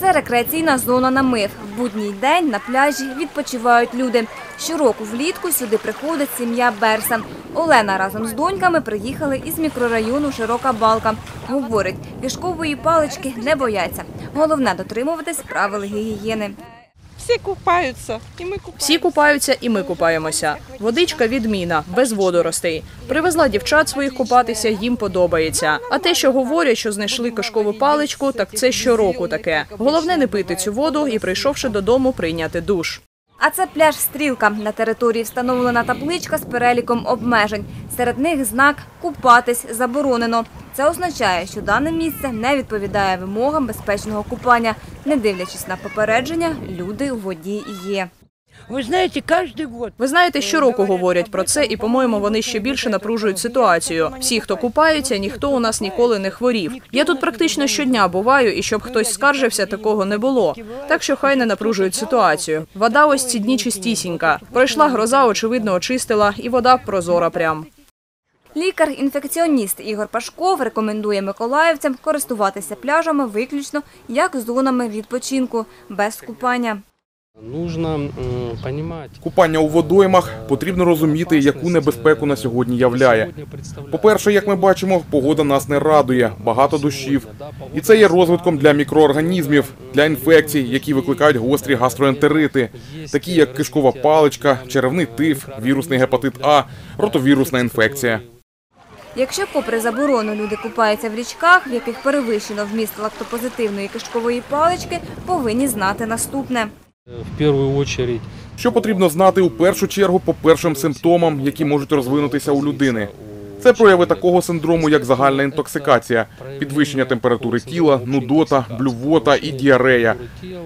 Це рекреаційна зона намив. В будній день на пляжі відпочивають люди. Щороку влітку сюди приходить сім'я Берса. Олена разом з доньками приїхали із мікрорайону Широка Балка. Говорить, пішкової палички не бояться. Головне дотримуватись правил гігієни. Всі купаються, і ми купаємося. Всі купаються, і ми купаємося. Водичка відміна, без водоростей. Привезла дівчат своїх купатися, їм подобається. А те, що говорять, що знайшли кишкову паличку, так це щороку таке. Головне не пити цю воду і, прийшовши додому, прийняти душ. А це пляж Стрілка. На території встановлена табличка з переліком обмежень. Серед них знак «Купатись заборонено». Це означає, що дане місце не відповідає вимогам безпечного купання. Не дивлячись на попередження, люди у воді є. Вы знаете, каждый год Ви знаєте, щороку говорять про це, і по-моєму, вони ще більше напружують ситуацію. Всі, хто купаються, ніхто у нас ніколи не хворів. Я тут практично щодня буваю, і щоб хтось скаржився, такого не було. Так що хай не напружують ситуацію. Вода ось ці дні чистісінька. Пройшла гроза, очевидно, очистила, і вода прозора прям. Лікар-інфекціоніст Ігор Пашков рекомендує миколаївцям користуватися пляжами виключно як зонами відпочинку, без купання. Нужно м, понимать, Купання у водоймах потрібно розуміти, яку небезпеку на сьогодні являє. По-перше, як ми бачимо, погода нас не радує, багато дощів. І це є розвитком для мікроорганізмів, для інфекцій, які викликають гострі гастроентерити, такі як кишкова паличка, черевний тиф, вірусний гепатит А, ротовірусна інфекція. Якщо попри заборону люди купаються в річках, в яких перевищено вміст лактопозитивної кишкової палички, повинні знати наступне. В первую очередь Що потрібно знати у першу чергу по першим симптомам, які можуть розвинутися у людини. Це прояви такого синдрому, як загальна інтоксикація, підвищення температури тіла, нудота, блювота і діарея.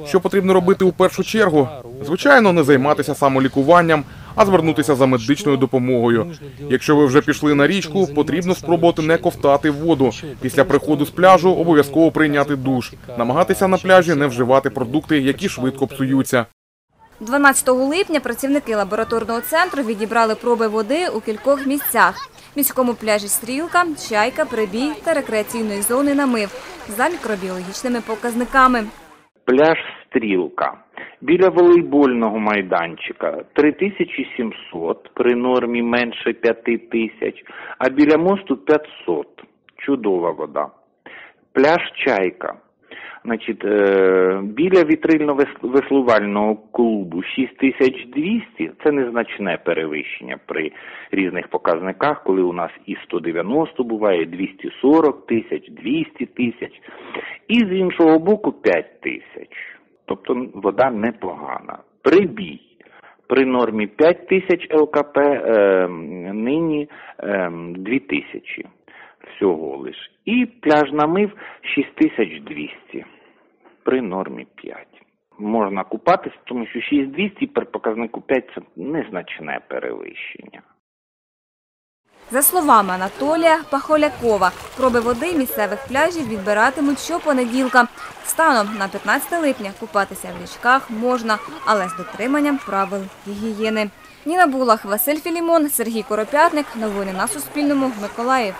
Що потрібно робити у першу чергу? Звичайно, не займатися самолікуванням, а звернутися за медичною допомогою. Якщо ви вже пішли на річку, потрібно спробувати не ковтати воду. Після приходу з пляжу обов'язково прийняти душ, намагатися на пляжі не вживати продукти, які швидко псуються. 12 липня працівники лабораторного центру відібрали проби води у кількох місцях. Міському пляжі Стрілка, Чайка, Прибій та рекреаційної зони намив за мікробіологічними показниками. Пляж Стрілка. Біля волейбольного майданчика 3700 при нормі менше 5000, а біля мосту 500. Чудова вода. Пляж Чайка. Значить, е, біля вітрильно-веслувального клубу 6200 – це незначне перевищення при різних показниках, коли у нас і 190 буває, 240 тисяч, 200 тисяч. І з іншого боку 5 тисяч. Тобто вода непогана. Прибій. При нормі 5 тисяч ЛКП, е, нині е, 2 тисячі всього лиш. І пляж намив 6200 при нормі 5. Можна купатися, тому що 6200 при показнику 5 це незначне перевищення. За словами Анатолія Пахолякова, проби води місцевих пляжів відбиратимуть щопонеділка. Станом на 15 липня купатися в річках можна, але з дотриманням правил гігієни. Ніна Булах, Василь Філімон, Сергій Коропятник. Новини на Суспільному. Миколаїв.